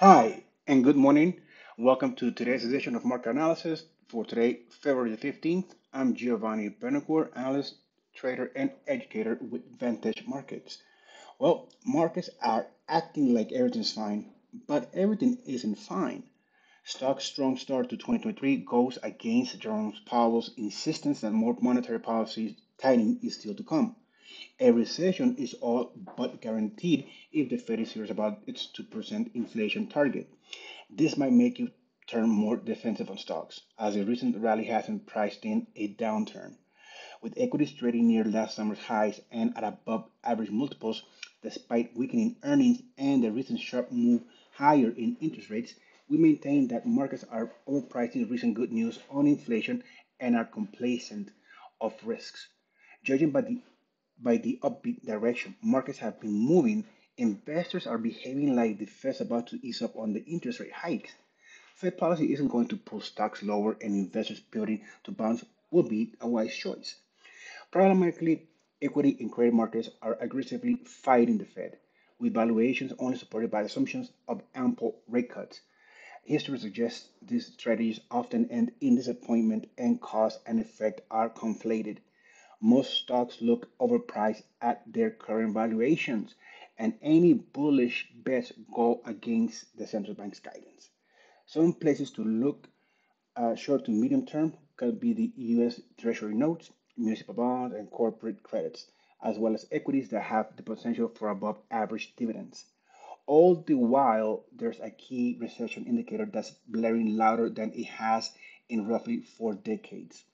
Hi, and good morning. Welcome to today's edition of Market Analysis for today, February the 15th. I'm Giovanni Benacour, analyst, trader, and educator with Vantage Markets. Well, markets are acting like everything's fine, but everything isn't fine. Stock's strong start to 2023 goes against Jerome Powell's insistence that more monetary policy tightening is still to come. A recession is all but guaranteed if the Fed is serious about its 2% inflation target. This might make you turn more defensive on stocks, as the recent rally hasn't priced in a downturn. With equities trading near last summer's highs and at above average multiples, despite weakening earnings and the recent sharp move higher in interest rates, we maintain that markets are overpricing recent good news on inflation and are complacent of risks. Judging by the by the upbeat direction markets have been moving, investors are behaving like the Fed's about to ease up on the interest rate hikes. Fed policy isn't going to pull stocks lower, and investors building to bounce will be a wise choice. Problematically, equity and credit markets are aggressively fighting the Fed, with valuations only supported by assumptions of ample rate cuts. History suggests these strategies often end in disappointment and cause and effect are conflated. Most stocks look overpriced at their current valuations, and any bullish bets go against the central bank's guidance. Some places to look uh, short to medium term could be the US Treasury notes, municipal bonds, and corporate credits, as well as equities that have the potential for above average dividends. All the while, there's a key recession indicator that's blaring louder than it has in roughly four decades.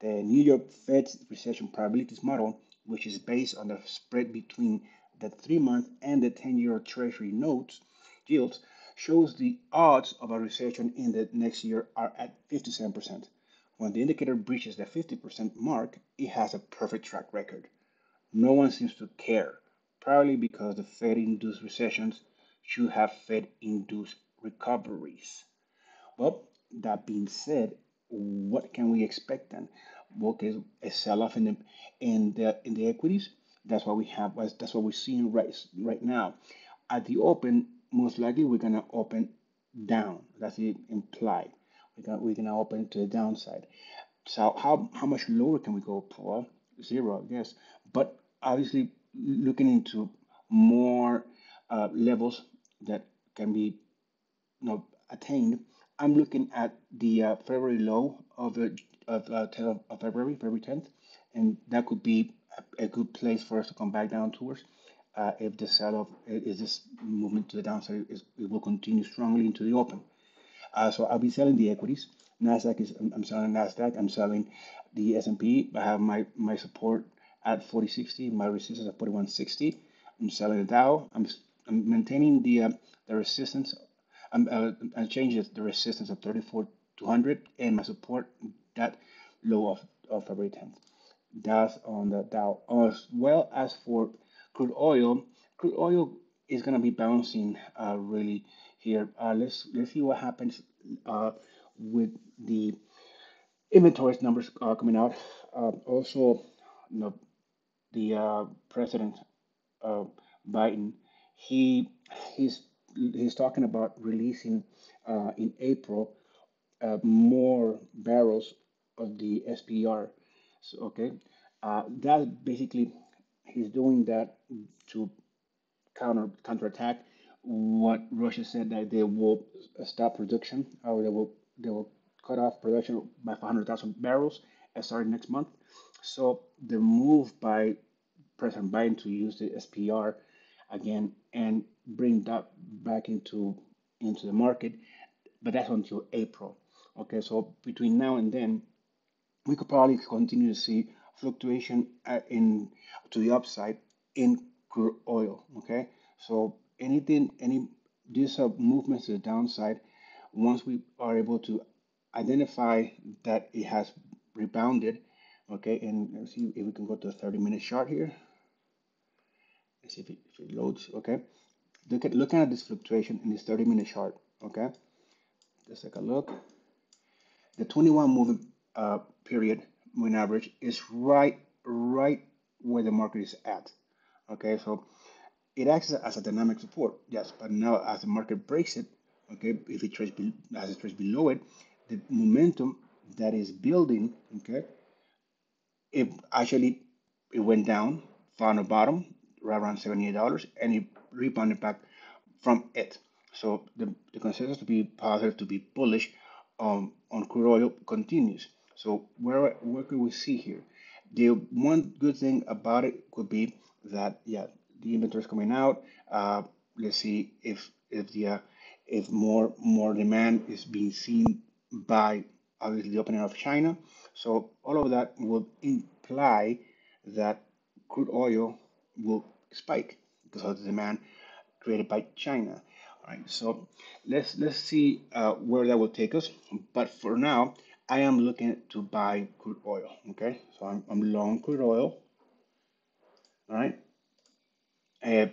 The New York Fed's recession probabilities model, which is based on the spread between the three month and the 10 year Treasury notes yields, shows the odds of a recession in the next year are at 57%. When the indicator breaches the 50% mark, it has a perfect track record. No one seems to care, probably because the Fed induced recessions should have Fed induced recoveries. Well, that being said, what can we expect then? Okay, a sell-off in the in the in the equities. That's what we have. That's what we're seeing right right now. At the open, most likely we're gonna open down. That's the implied. We're gonna we're gonna open to the downside. So how how much lower can we go? Well, zero, yes. But obviously, looking into more uh, levels that can be you know, attained, I'm looking at the uh, February low of the of, uh, 10th of February, February 10th, and that could be a, good place for us to come back down towards. Uh, if the sell-off is this movement to the downside, is, it will continue strongly into the open. Uh, so I'll be selling the equities. Nasdaq is I'm selling Nasdaq. I'm selling the S&P. I have my my support at 4060, my resistance at 4160. I'm selling the Dow. I'm I'm maintaining the uh, the resistance. I'm uh, I changed the resistance of 34,200 and my support that low of, of February 10th. That's on the Dow. As well as for crude oil, crude oil is going to be bouncing uh, really here. Uh, let's let's see what happens uh, with the inventories numbers uh, coming out. Uh, also, you know, the uh, president uh, Biden, he he's he's talking about releasing uh, in April uh, more barrels of the SPR. So, okay, uh, that basically he's doing that to counter counterattack what Russia said that they will stop production or they will they will cut off production by 500,000 barrels starting next month. So the move by President Biden to use the SPR again and bring that back into into the market, but that's until April. Okay, so between now and then, we could probably continue to see fluctuation uh, in to the upside in crude oil. Okay, so anything, any these uh, movements to the downside, once we are able to identify that it has rebounded, okay, and let's see if we can go to a 30 minute chart here. Let's see if it, if it loads, okay. Look at looking at this fluctuation in this 30 minute chart, okay. Let's take a look. The 21 moving uh, period moving average is right, right where the market is at, okay. So it acts as a dynamic support, yes, but now as the market breaks it, okay, if it trades be, as it trades below it, the momentum that is building, okay, it actually it went down, found a bottom around $78, and it rebounded back from it. So the, the consensus to be positive, to be bullish um, on crude oil continues. So where where could we see here? The one good thing about it could be that yeah, the inventory is coming out. Uh, let's see if if the uh, if more more demand is being seen by obviously the opening of China. So all of that would imply that crude oil will spike because of the demand created by China. All right, so let's let's see uh, where that will take us. But for now, I am looking to buy crude oil. Okay, so I'm, I'm long crude oil. All right, uh,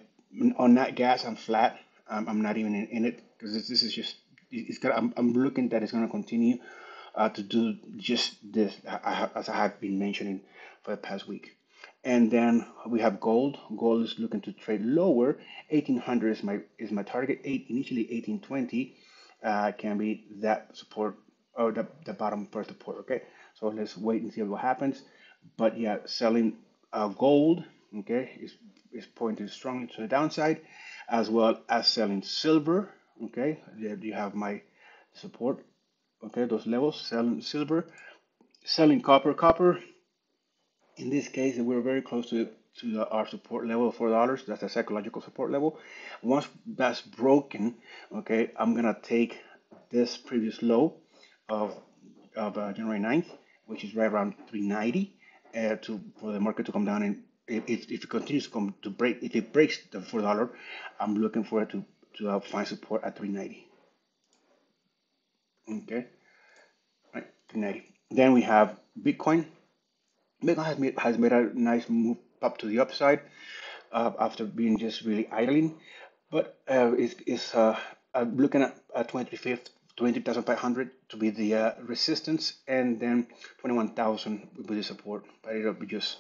on Nat gas, I'm flat. I'm, I'm not even in, in it because this, this is just it's got. I'm, I'm looking that it's going to continue uh, to do just this as I have been mentioning for the past week. And then we have gold. Gold is looking to trade lower. 1800 is my is my target. Eight initially 1820 uh, can be that support or the, the bottom first support. Okay, so let's wait and see what happens. But yeah, selling uh, gold okay is is pointing strongly to the downside, as well as selling silver. Okay, there you have my support. Okay, those levels. Selling silver, selling copper. Copper in this case, we're very close to, to our support level of four dollars. That's a psychological support level. Once that's broken, okay, I'm gonna take this previous low of of uh, January 9th, which is right around 390, uh, to for the market to come down and if, if it continues to come to break, if it breaks the four dollar, I'm looking for it to to uh, find support at 390. Okay, right, 390. Then we have Bitcoin. Bitcoin has made, has made a nice move up to the upside uh, after being just really idling, but uh, it's, it's uh, looking at, at 20,500 to be the uh, resistance, and then 21,000 will be the support. But it'll be just,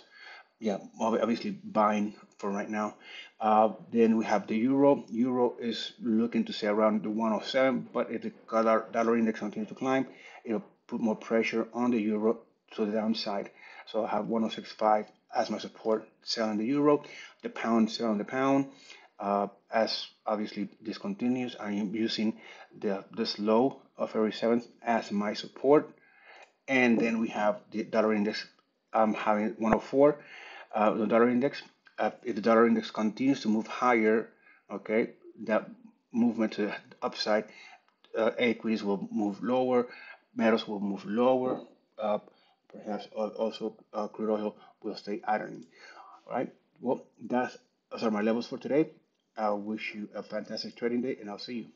yeah, obviously buying for right now. Uh, then we have the euro. Euro is looking to stay around the 107, but if the dollar, dollar index continues to climb, it'll put more pressure on the euro to the downside. So I have 1065 as my support selling the euro, the pound selling the pound. Uh, as obviously this continues, I am using the this low of February 7th as my support. And then we have the dollar index. I'm having 104, uh, the dollar index. Uh, if the dollar index continues to move higher, okay, that movement to the upside, uh, equities will move lower, metals will move lower, uh, perhaps also uh, crude oil will stay idling. All right. Well, that's those are my levels for today. I wish you a fantastic trading day, and I'll see you.